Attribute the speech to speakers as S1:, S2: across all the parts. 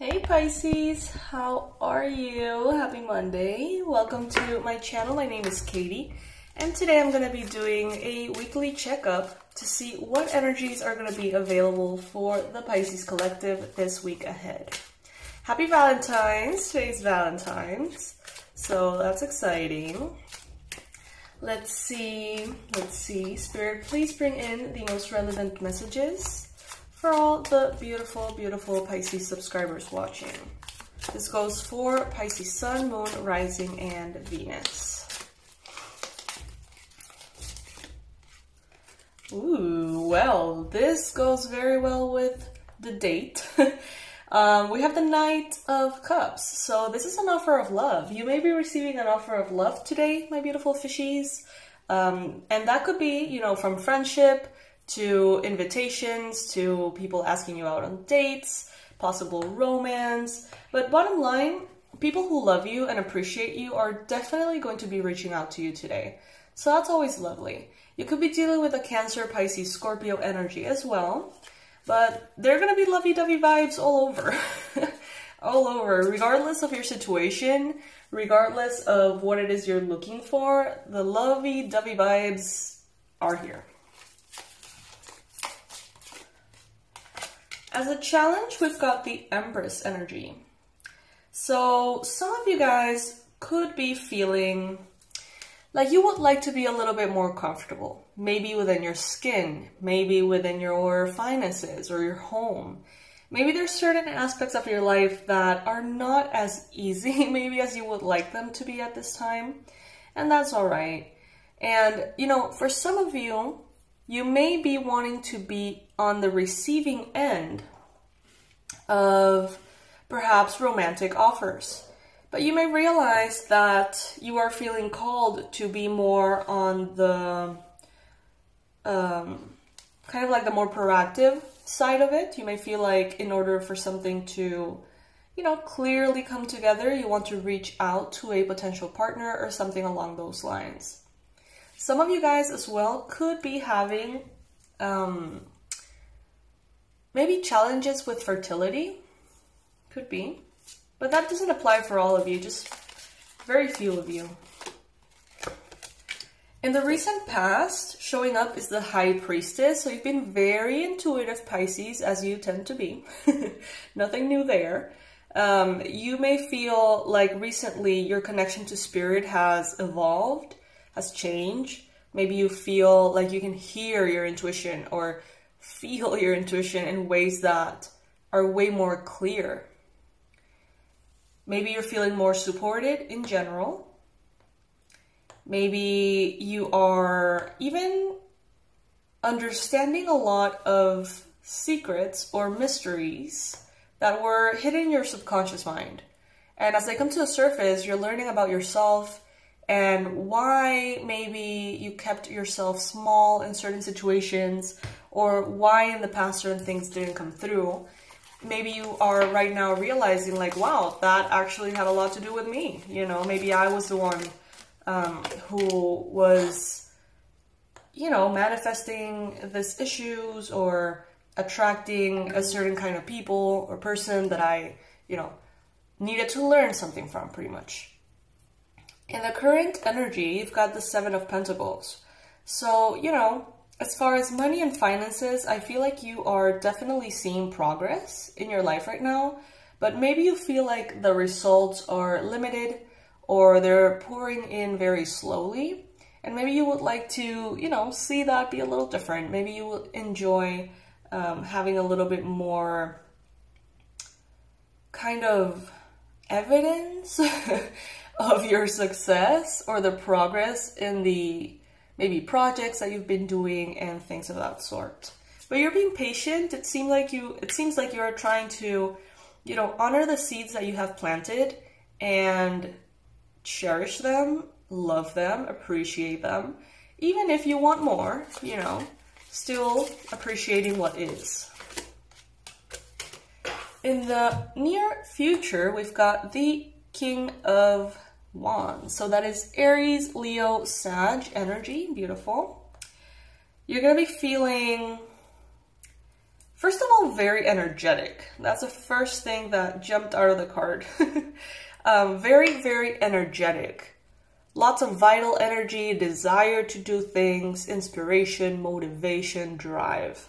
S1: Hey Pisces, how are you? Happy Monday. Welcome to my channel. My name is Katie and today I'm going to be doing a weekly checkup to see what energies are going to be available for the Pisces Collective this week ahead. Happy Valentine's. Today's Valentine's. So that's exciting. Let's see. Let's see. Spirit, please bring in the most relevant messages for all the beautiful, beautiful Pisces subscribers watching. This goes for Pisces Sun, Moon, Rising, and Venus. Ooh, well, this goes very well with the date. um, we have the Knight of Cups. So this is an offer of love. You may be receiving an offer of love today, my beautiful fishies. Um, and that could be, you know, from friendship, to invitations, to people asking you out on dates, possible romance. But bottom line, people who love you and appreciate you are definitely going to be reaching out to you today. So that's always lovely. You could be dealing with a Cancer, Pisces, Scorpio energy as well. But they're going to be lovey-dovey vibes all over. all over. Regardless of your situation, regardless of what it is you're looking for, the lovey-dovey vibes are here. As a challenge, we've got the Empress energy. So some of you guys could be feeling like you would like to be a little bit more comfortable, maybe within your skin, maybe within your finances or your home. Maybe there's certain aspects of your life that are not as easy maybe as you would like them to be at this time, and that's all right. And you know, for some of you, you may be wanting to be on the receiving end of perhaps romantic offers. But you may realize that you are feeling called to be more on the um, kind of like the more proactive side of it. You may feel like in order for something to, you know, clearly come together, you want to reach out to a potential partner or something along those lines. Some of you guys as well could be having um, maybe challenges with fertility. Could be. But that doesn't apply for all of you, just very few of you. In the recent past, showing up is the High Priestess. So you've been very intuitive Pisces, as you tend to be. Nothing new there. Um, you may feel like recently your connection to spirit has evolved has changed. Maybe you feel like you can hear your intuition or feel your intuition in ways that are way more clear. Maybe you're feeling more supported in general. Maybe you are even understanding a lot of secrets or mysteries that were hidden in your subconscious mind. And as they come to the surface, you're learning about yourself and why maybe you kept yourself small in certain situations or why in the past certain things didn't come through. Maybe you are right now realizing like, wow, that actually had a lot to do with me. You know, maybe I was the one um, who was, you know, manifesting this issues or attracting a certain kind of people or person that I, you know, needed to learn something from pretty much. In the current energy, you've got the Seven of Pentacles. So, you know, as far as money and finances, I feel like you are definitely seeing progress in your life right now, but maybe you feel like the results are limited or they're pouring in very slowly. And maybe you would like to, you know, see that be a little different. Maybe you will enjoy um, having a little bit more kind of evidence of your success or the progress in the maybe projects that you've been doing and things of that sort. But you're being patient. It seems like you it seems like you're trying to, you know, honor the seeds that you have planted and cherish them, love them, appreciate them. Even if you want more, you know, still appreciating what is. In the near future, we've got the King of Wands. So that is Aries, Leo, Sag energy. Beautiful. You're going to be feeling First of all, very energetic. That's the first thing that jumped out of the card. um, very, very energetic. Lots of vital energy, desire to do things, inspiration, motivation, drive.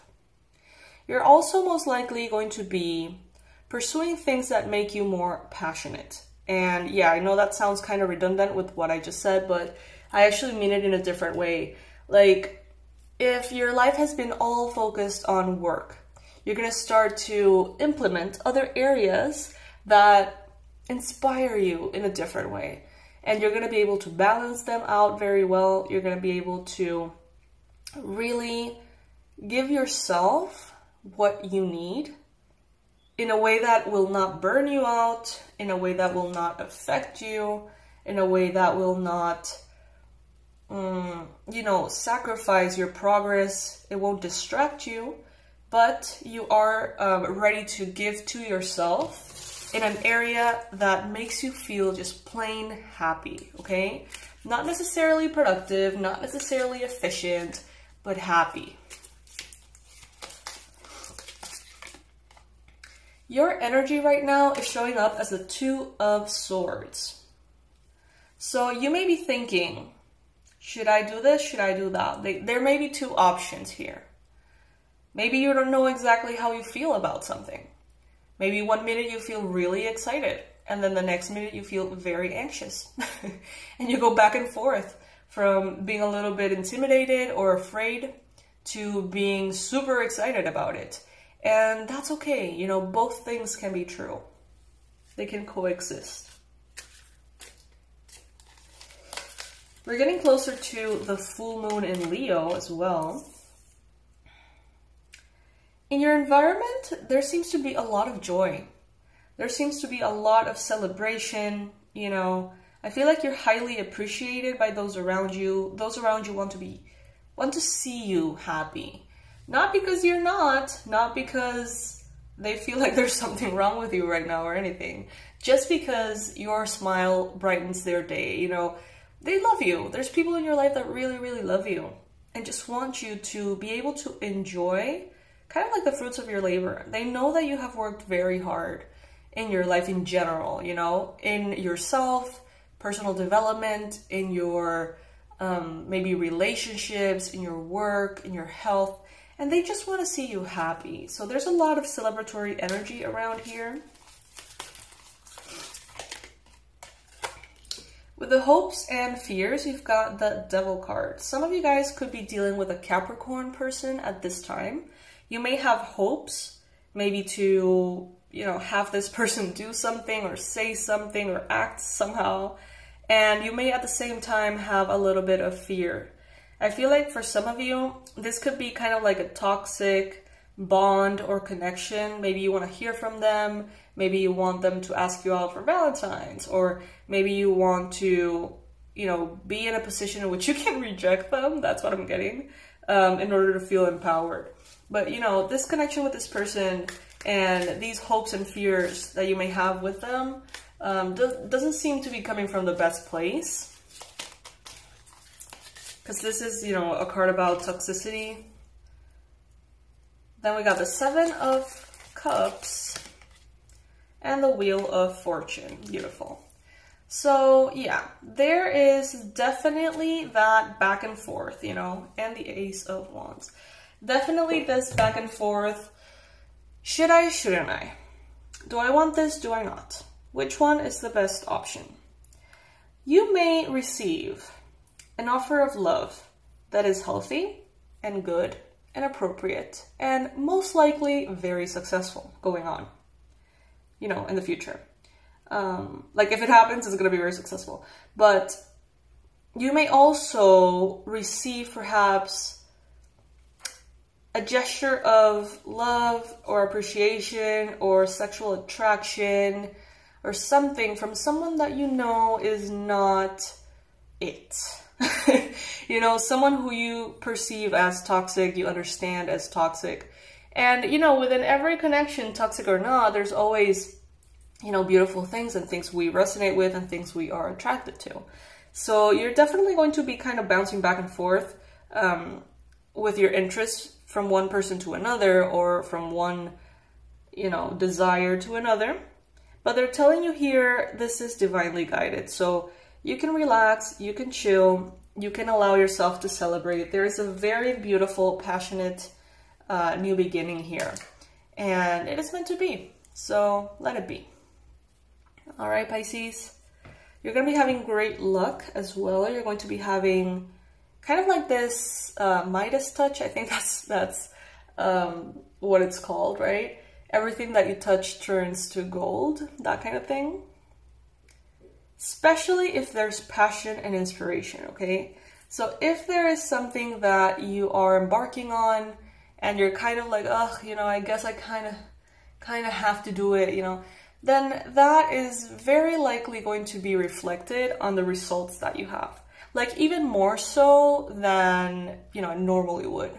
S1: You're also most likely going to be pursuing things that make you more passionate. And yeah, I know that sounds kind of redundant with what I just said, but I actually mean it in a different way. Like, if your life has been all focused on work, you're going to start to implement other areas that inspire you in a different way. And you're going to be able to balance them out very well. You're going to be able to really give yourself what you need in a way that will not burn you out, in a way that will not affect you, in a way that will not, um, you know, sacrifice your progress. It won't distract you but you are um, ready to give to yourself in an area that makes you feel just plain happy, okay? Not necessarily productive, not necessarily efficient, but happy. Your energy right now is showing up as the Two of Swords. So you may be thinking, should I do this? Should I do that? There may be two options here. Maybe you don't know exactly how you feel about something. Maybe one minute you feel really excited, and then the next minute you feel very anxious. and you go back and forth from being a little bit intimidated or afraid to being super excited about it. And that's okay, you know, both things can be true. They can coexist. We're getting closer to the full moon in Leo as well. In your environment, there seems to be a lot of joy. There seems to be a lot of celebration, you know. I feel like you're highly appreciated by those around you. Those around you want to be want to see you happy. Not because you're not, not because they feel like there's something wrong with you right now or anything. Just because your smile brightens their day, you know. They love you. There's people in your life that really, really love you and just want you to be able to enjoy kind of like the fruits of your labor. They know that you have worked very hard in your life in general, you know, in yourself, personal development, in your um, maybe relationships, in your work, in your health, and they just want to see you happy. So there's a lot of celebratory energy around here. With the hopes and fears, you've got the devil card. Some of you guys could be dealing with a Capricorn person at this time you may have hopes maybe to, you know, have this person do something or say something or act somehow. And you may at the same time have a little bit of fear. I feel like for some of you, this could be kind of like a toxic bond or connection. Maybe you want to hear from them. Maybe you want them to ask you out for Valentine's, or maybe you want to, you know, be in a position in which you can reject them. That's what I'm getting um, in order to feel empowered. But you know, this connection with this person and these hopes and fears that you may have with them um, do doesn't seem to be coming from the best place. Because this is, you know, a card about toxicity. Then we got the Seven of Cups and the Wheel of Fortune. Beautiful. So yeah, there is definitely that back and forth, you know, and the Ace of Wands. Definitely this back and forth. Should I, shouldn't I? Do I want this, do I not? Which one is the best option? You may receive an offer of love that is healthy and good and appropriate and most likely very successful going on, you know, in the future. Um, like if it happens, it's going to be very successful. But you may also receive perhaps a gesture of love or appreciation or sexual attraction or something from someone that you know is not it. you know, someone who you perceive as toxic, you understand as toxic. And, you know, within every connection, toxic or not, there's always, you know, beautiful things and things we resonate with and things we are attracted to. So you're definitely going to be kind of bouncing back and forth um, with your interests from one person to another or from one, you know, desire to another. But they're telling you here this is divinely guided. So you can relax, you can chill, you can allow yourself to celebrate. There is a very beautiful, passionate uh, new beginning here. And it is meant to be. So let it be. All right, Pisces. You're going to be having great luck as well. You're going to be having kind of like this uh, Midas touch. I think that's that's um, what it's called, right? Everything that you touch turns to gold, that kind of thing. Especially if there's passion and inspiration, okay? So if there is something that you are embarking on and you're kind of like, ugh, you know, I guess I kind of kind of have to do it, you know, then that is very likely going to be reflected on the results that you have. Like even more so than, you know, normally would.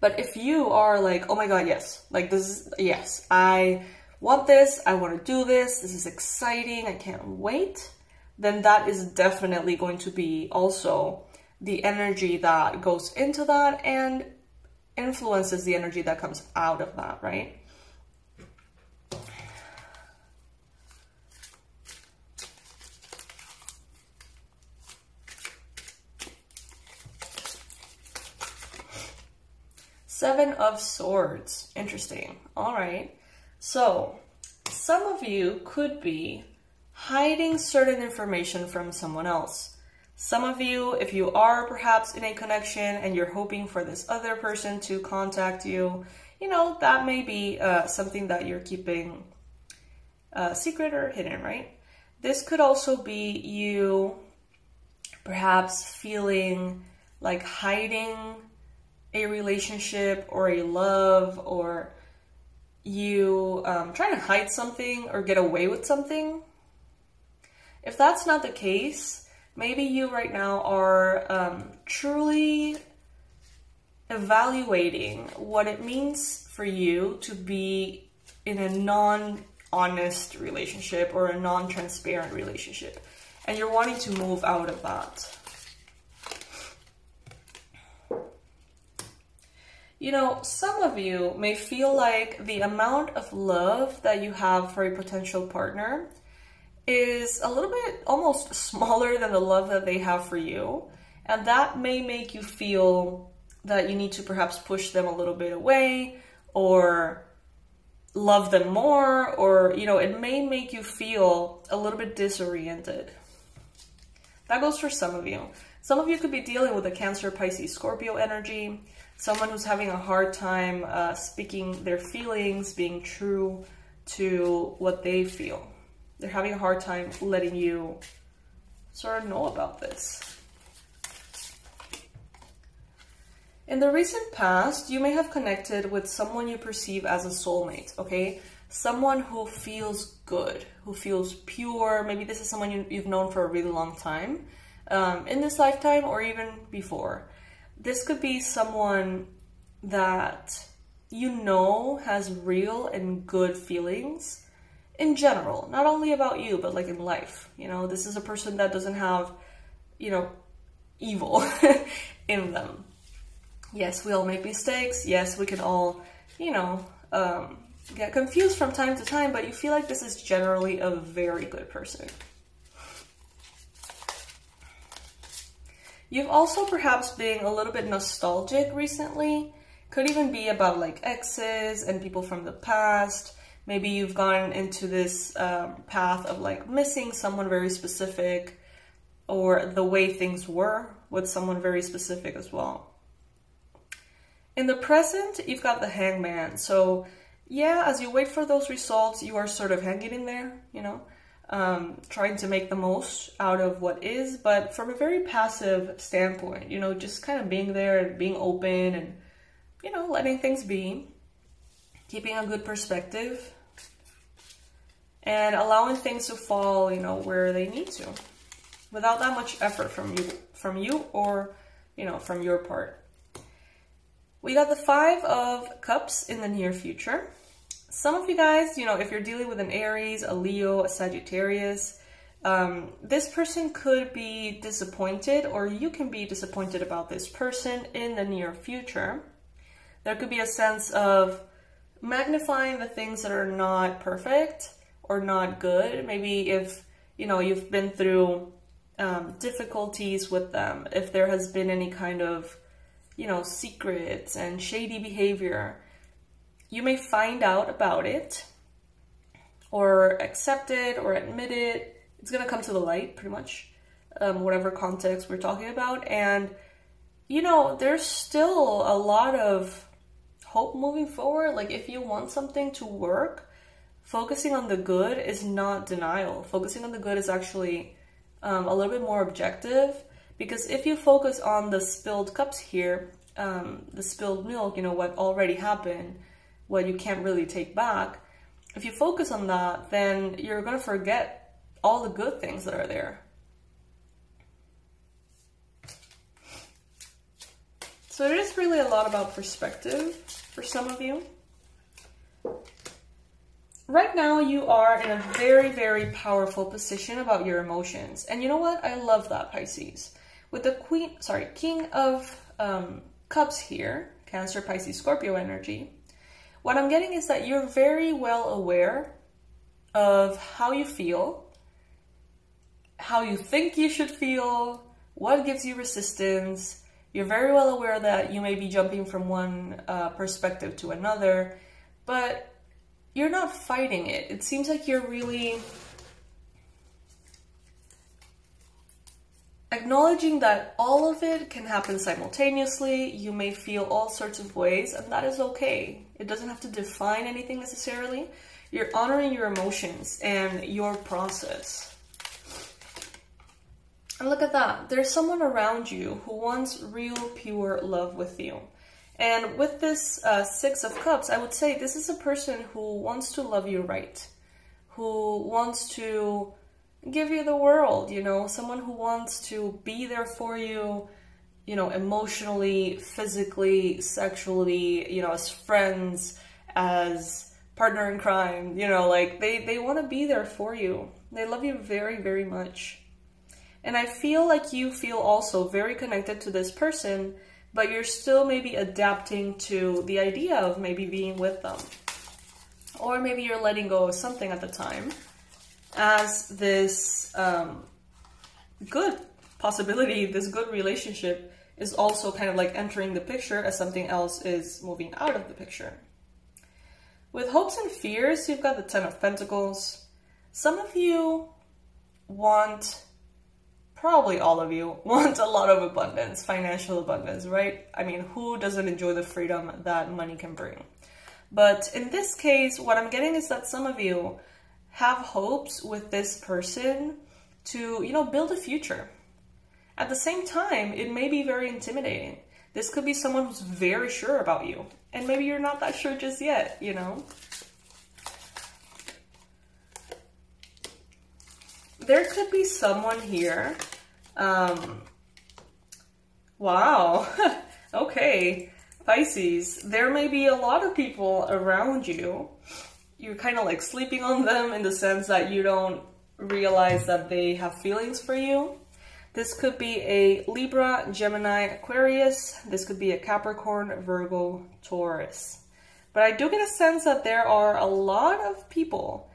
S1: But if you are like, oh my god, yes, like this is, yes, I want this, I want to do this, this is exciting, I can't wait, then that is definitely going to be also the energy that goes into that and influences the energy that comes out of that, right? Seven of Swords. Interesting. All right. So, some of you could be hiding certain information from someone else. Some of you, if you are perhaps in a connection and you're hoping for this other person to contact you, you know, that may be uh, something that you're keeping uh, secret or hidden, right? This could also be you perhaps feeling like hiding a relationship or a love or you um, trying to hide something or get away with something. If that's not the case, maybe you right now are um, truly evaluating what it means for you to be in a non-honest relationship or a non-transparent relationship and you're wanting to move out of that. You know, some of you may feel like the amount of love that you have for a potential partner is a little bit almost smaller than the love that they have for you. And that may make you feel that you need to perhaps push them a little bit away or love them more, or, you know, it may make you feel a little bit disoriented. That goes for some of you. Some of you could be dealing with a Cancer, Pisces, Scorpio energy, someone who's having a hard time uh, speaking their feelings, being true to what they feel they're having a hard time letting you sort of know about this. In the recent past, you may have connected with someone you perceive as a soulmate, okay? Someone who feels good, who feels pure. Maybe this is someone you, have known for a really long time, um, in this lifetime or even before. This could be someone that you know has real and good feelings in general, not only about you, but like in life. You know, this is a person that doesn't have, you know, evil in them. Yes, we all make mistakes. Yes, we can all, you know, um, get confused from time to time, but you feel like this is generally a very good person. You've also perhaps been a little bit nostalgic recently. Could even be about like exes and people from the past maybe you've gone into this um, path of like missing someone very specific or the way things were with someone very specific as well. In the present, you've got the hangman. So yeah, as you wait for those results, you are sort of hanging in there, you know, um, trying to make the most out of what is, but from a very passive standpoint, you know, just kind of being there and being open and, you know, letting things be keeping a good perspective, and allowing things to fall, you know, where they need to, without that much effort from you, from you or, you know, from your part. We got the Five of Cups in the near future. Some of you guys, you know, if you're dealing with an Aries, a Leo, a Sagittarius, Um, this person could be disappointed, or you can be disappointed about this person in the near future. There could be a sense of magnifying the things that are not perfect or not good. Maybe if, you know, you've been through um, difficulties with them, if there has been any kind of, you know, secrets and shady behavior, you may find out about it or accept it or admit it. It's going to come to the light pretty much, um, whatever context we're talking about. And, you know, there's still a lot of hope moving forward. Like if you want something to work, focusing on the good is not denial. Focusing on the good is actually um, a little bit more objective because if you focus on the spilled cups here, um, the spilled milk, you know, what already happened, what you can't really take back, if you focus on that, then you're going to forget all the good things that are there. So it is really a lot about perspective for some of you. Right now, you are in a very, very powerful position about your emotions. And you know what? I love that, Pisces. With the Queen, sorry, King of um, Cups here, Cancer, Pisces, Scorpio energy, what I'm getting is that you're very well aware of how you feel, how you think you should feel, what gives you resistance. You're very well aware that you may be jumping from one uh, perspective to another, but you're not fighting it. It seems like you're really acknowledging that all of it can happen simultaneously. You may feel all sorts of ways, and that is okay. It doesn't have to define anything necessarily. You're honoring your emotions and your process. And look at that. There's someone around you who wants real, pure love with you. And with this uh, Six of Cups, I would say this is a person who wants to love you right, who wants to give you the world, you know, someone who wants to be there for you, you know, emotionally, physically, sexually, you know, as friends, as partner in crime, you know, like they, they want to be there for you. They love you very, very much. And I feel like you feel also very connected to this person, but you're still maybe adapting to the idea of maybe being with them. Or maybe you're letting go of something at the time as this um, good possibility, this good relationship is also kind of like entering the picture as something else is moving out of the picture. With hopes and fears, you've got the Ten of Pentacles. Some of you want, probably all of you, want a lot of abundance, financial abundance, right? I mean, who doesn't enjoy the freedom that money can bring? But in this case, what I'm getting is that some of you have hopes with this person to, you know, build a future. At the same time, it may be very intimidating. This could be someone who's very sure about you, and maybe you're not that sure just yet, you know? There could be someone here. Um, wow. okay. Pisces, there may be a lot of people around you you're kind of like sleeping on them in the sense that you don't realize that they have feelings for you. This could be a Libra, Gemini, Aquarius. This could be a Capricorn, Virgo, Taurus. But I do get a sense that there are a lot of people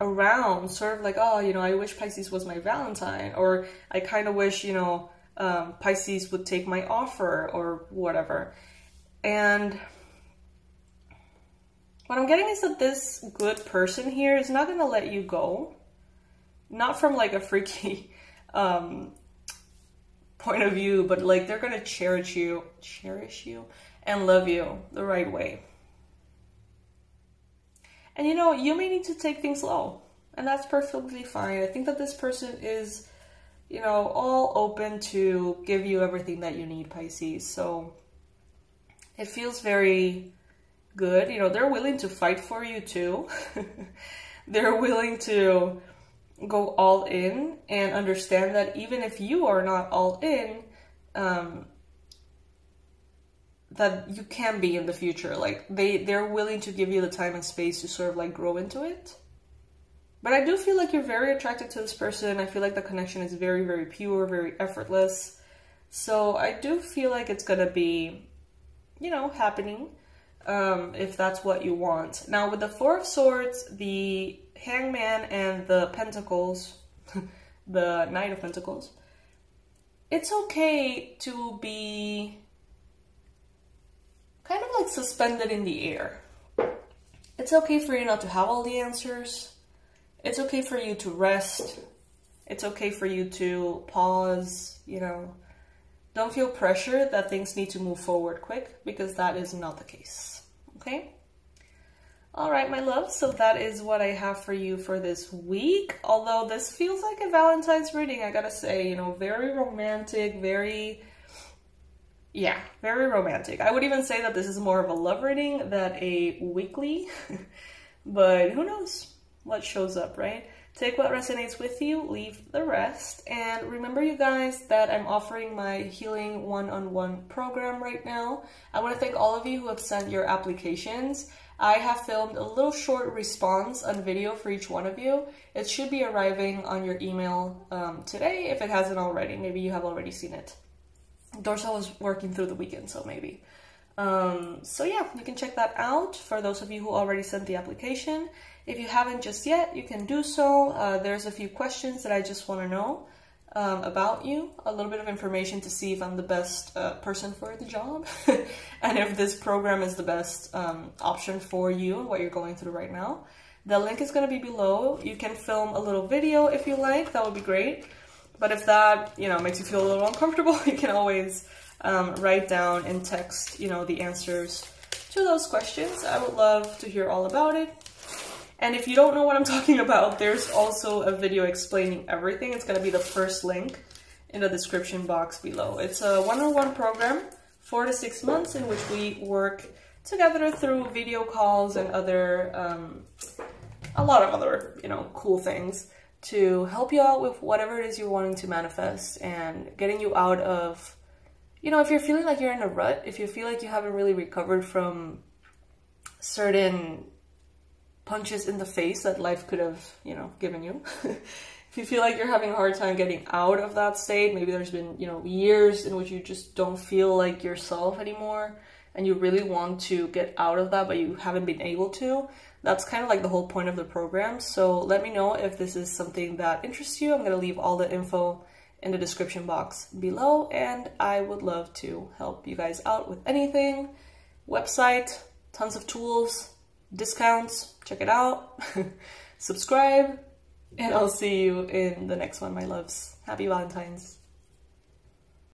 S1: around sort of like, oh, you know, I wish Pisces was my Valentine. Or I kind of wish, you know, um, Pisces would take my offer or whatever. And what I'm getting is that this good person here is not going to let you go. Not from like a freaky um, point of view, but like they're going to cherish you, cherish you, and love you the right way. And you know, you may need to take things slow, and that's perfectly fine. I think that this person is, you know, all open to give you everything that you need, Pisces. So it feels very good. You know, they're willing to fight for you too. they're willing to go all in and understand that even if you are not all in, um, that you can be in the future. Like they, they're willing to give you the time and space to sort of like grow into it. But I do feel like you're very attracted to this person. I feel like the connection is very, very pure, very effortless. So I do feel like it's gonna be, you know, happening um, if that's what you want. Now with the Four of Swords, the Hangman and the Pentacles, the Knight of Pentacles, it's okay to be kind of like suspended in the air. It's okay for you not to have all the answers. It's okay for you to rest. It's okay for you to pause, you know. Don't feel pressure that things need to move forward quick because that is not the case, okay? All right, my love, so that is what I have for you for this week. Although this feels like a Valentine's reading, I gotta say, you know, very romantic, very yeah, very romantic. I would even say that this is more of a love reading than a weekly, but who knows what shows up, right? Take what resonates with you, leave the rest. And remember you guys that I'm offering my healing one-on-one program right now. I want to thank all of you who have sent your applications. I have filmed a little short response on video for each one of you. It should be arriving on your email um, today if it hasn't already. Maybe you have already seen it. Dorsal was working through the weekend, so maybe. Um, so yeah, you can check that out for those of you who already sent the application. If you haven't just yet, you can do so. Uh, there's a few questions that I just want to know um, about you, a little bit of information to see if I'm the best uh, person for the job, and if this program is the best um, option for you and what you're going through right now. The link is going to be below. You can film a little video if you like, that would be great. But if that, you know, makes you feel a little uncomfortable, you can always um, write down and text, you know, the answers to those questions. I would love to hear all about it. And if you don't know what I'm talking about, there's also a video explaining everything. It's going to be the first link in the description box below. It's a one-on-one -on -one program, four to six months, in which we work together through video calls and other, um, a lot of other, you know, cool things to help you out with whatever it is you're wanting to manifest and getting you out of, you know, if you're feeling like you're in a rut, if you feel like you haven't really recovered from certain punches in the face that life could have, you know, given you. if you feel like you're having a hard time getting out of that state, maybe there's been, you know, years in which you just don't feel like yourself anymore and you really want to get out of that but you haven't been able to, that's kind of like the whole point of the program. So let me know if this is something that interests you. I'm going to leave all the info in the description box below and I would love to help you guys out with anything. Website, tons of tools, discounts, check it out. Subscribe and I'll see you in the next one, my loves. Happy Valentine's.